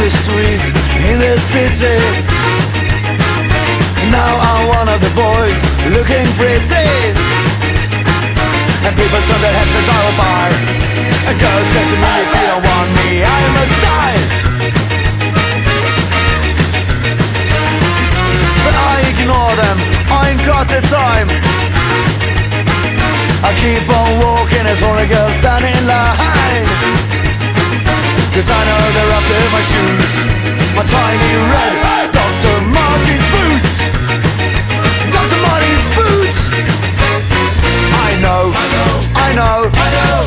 the street in the city. Now I'm one of the boys looking pretty. And people turn their heads as I walk by. A girl said to me, if you don't want me, I must die. But I ignore them, I ain't got the time. I keep on walking as horny girls standing in line my shoes, my tiny red Dr. Martens boots. Dr. Martens boots. I know, I know, I know, I know.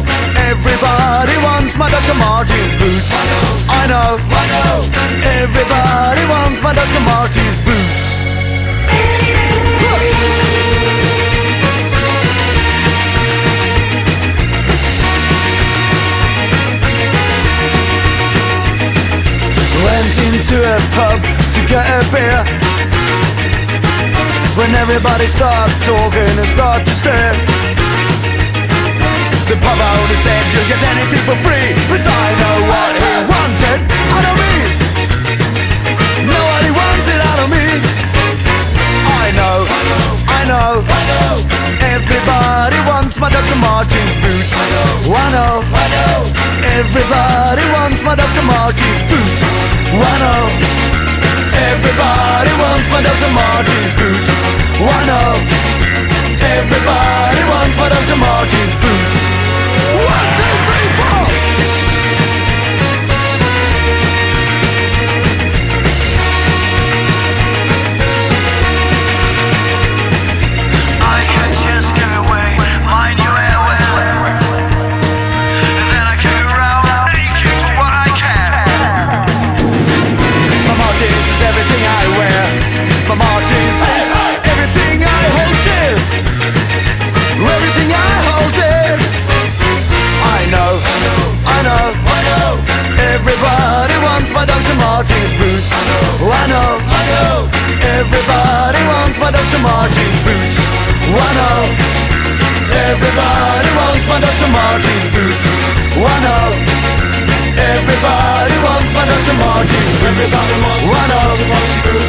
Everybody wants my Dr. Martens boots. I know, I know, Everybody wants Went into a pub to get a beer. When everybody started talking and started to stare. The pub owner said you'll get anything for free But I know what he wanted out of me. Know what he wanted out of me. I know, I know, I know Everybody wants my Dr. Martens boots. I know, I know, Everybody wants my Dr. Martens boots I know Everybody wants my Dr. Martens boots I know Everybody wants my Dr. Martens boots know, Everybody wants my Dr. Martens boots. I know, oh, I know, I know. Everybody wants my Dr. Martens boots. Oh, I know. Everybody wants my Dr. Martens boots. Oh, I know. Everybody wants my Dr. Martens boots. I know